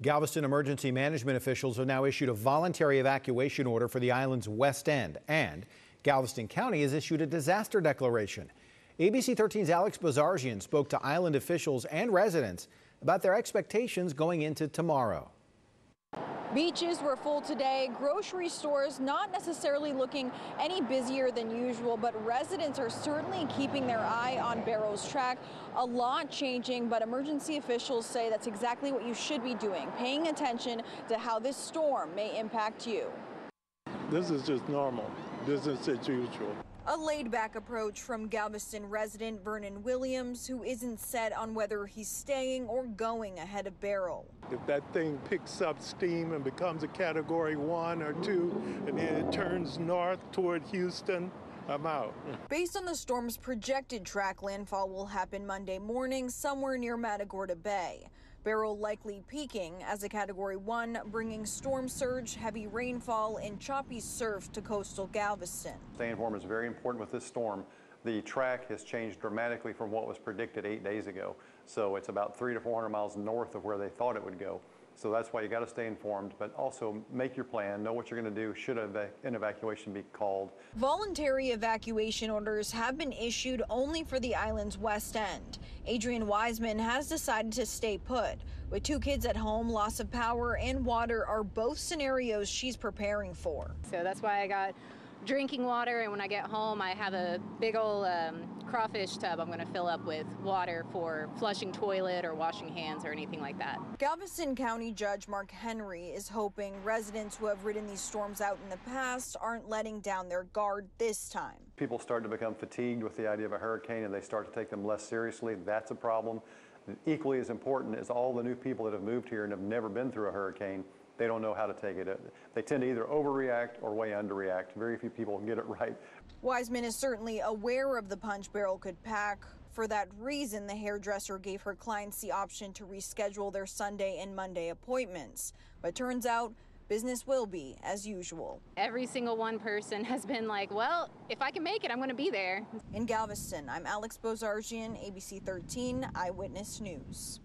Galveston emergency management officials have now issued a voluntary evacuation order for the island's west end, and Galveston County has issued a disaster declaration. ABC 13's Alex Bozarjian spoke to island officials and residents about their expectations going into tomorrow. Beaches were full today. Grocery stores not necessarily looking any busier than usual, but residents are certainly keeping their eye on Beryl's track. A lot changing, but emergency officials say that's exactly what you should be doing, paying attention to how this storm may impact you. This is just normal, business as usual. A laid back approach from Galveston resident Vernon Williams, who isn't set on whether he's staying or going ahead of Beryl. If that thing picks up steam and becomes a category one or two, and then it turns north toward Houston, I'm out. Based on the storm's projected track, landfall will happen Monday morning somewhere near Matagorda Bay. Beryl likely peaking as a Category 1, bringing storm surge, heavy rainfall, and choppy surf to coastal Galveston. Staying warm is very important with this storm. The track has changed dramatically from what was predicted eight days ago. So it's about three to 400 miles north of where they thought it would go. So that's why you got to stay informed, but also make your plan, know what you're going to do should an evacuation be called. Voluntary evacuation orders have been issued only for the island's west end. Adrienne Wiseman has decided to stay put. With two kids at home, loss of power and water are both scenarios she's preparing for. So that's why I got drinking water, and when I get home, I have a big old um, crawfish tub I'm going to fill up with water for flushing toilet or washing hands or anything like that. Galveston County Judge Mark Henry is hoping residents who have ridden these storms out in the past aren't letting down their guard this time. People start to become fatigued with the idea of a hurricane and they start to take them less seriously. That's a problem. Equally as important is all the new people that have moved here and have never been through a hurricane they don't know how to take it. Uh, they tend to either overreact or way underreact. Very few people get it right. Wiseman is certainly aware of the punch Beryl could pack. For that reason, the hairdresser gave her clients the option to reschedule their Sunday and Monday appointments. But turns out business will be as usual. Every single one person has been like, well, if I can make it, I'm going to be there. In Galveston, I'm Alex Bozarjian, ABC 13 Eyewitness News.